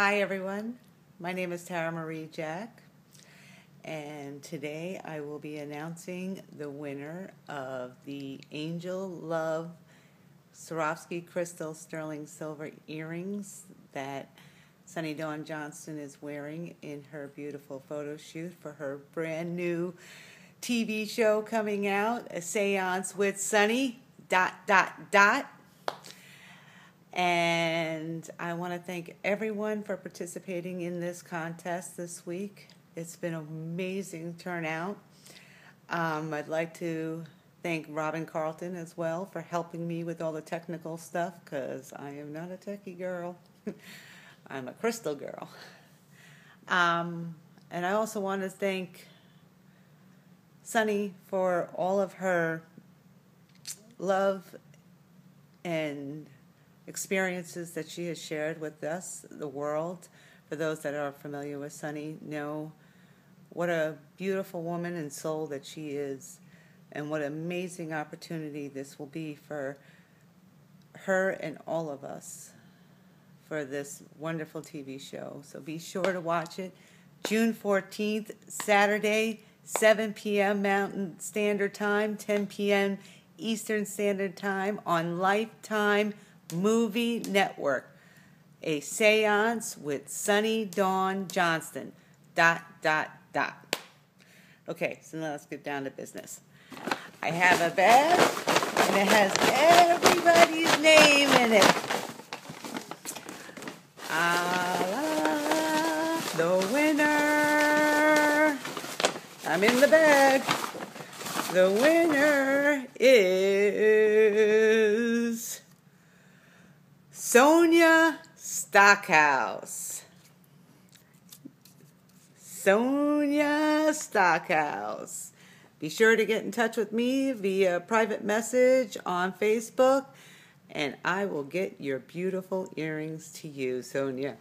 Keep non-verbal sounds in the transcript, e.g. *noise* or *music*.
Hi, everyone. My name is Tara Marie Jack, and today I will be announcing the winner of the Angel Love Swarovski Crystal Sterling Silver earrings that Sunny Dawn Johnston is wearing in her beautiful photo shoot for her brand new TV show coming out, A Seance with Sunny. Dot dot dot. And I want to thank everyone for participating in this contest this week. It's been an amazing turnout. Um, I'd like to thank Robin Carlton as well for helping me with all the technical stuff because I am not a techie girl. *laughs* I'm a crystal girl. Um, and I also want to thank Sunny for all of her love and experiences that she has shared with us, the world. For those that are familiar with Sunny, know what a beautiful woman and soul that she is, and what an amazing opportunity this will be for her and all of us for this wonderful TV show. So be sure to watch it. June 14th, Saturday, 7 p.m. Mountain Standard Time, 10 p.m. Eastern Standard Time on Lifetime Movie Network. A seance with Sunny Dawn Johnston. Dot, dot, dot. Okay, so now let's get down to business. I have a bag, and it has everybody's name in it. Ah, the winner. I'm in the bag. The winner is Sonia Stockhouse. Sonia Stockhouse. Be sure to get in touch with me via private message on Facebook, and I will get your beautiful earrings to you, Sonia.